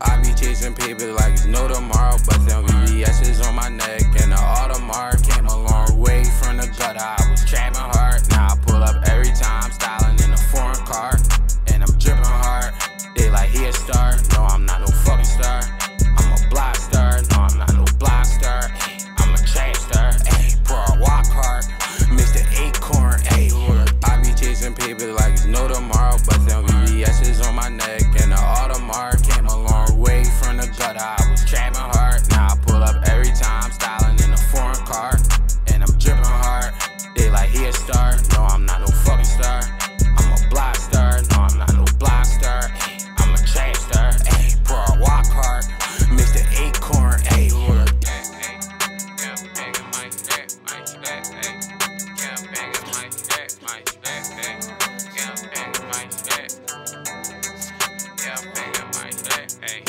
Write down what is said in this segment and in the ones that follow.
I be chasing people like it's no tomorrow, but them VVS's on my neck and the Audemars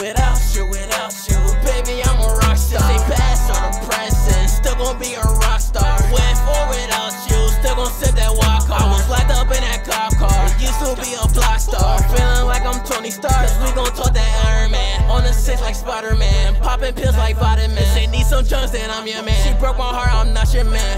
Without you, without you, baby, I'm a rock star. Say past or the present, still gon' be a rock star. With or without you, still gon' sit that walk car. I was locked up in that cop car. Used to be a block star. Feeling like I'm Tony Stark. Cause we gon' talk that Iron Man. On the six like Spider Man. Popping pills like vitamins. Say need some drugs, then I'm your man. She broke my heart, I'm not your man.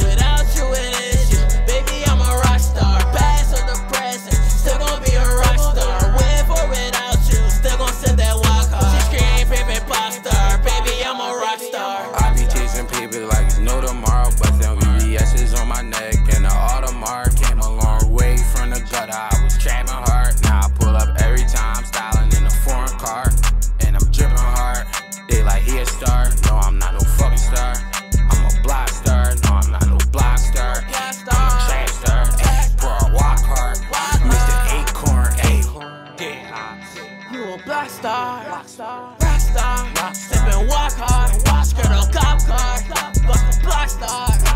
Rockstar, rockstar, rockstar. sippin' Wockhardt, skirt on cop car, buck a block star.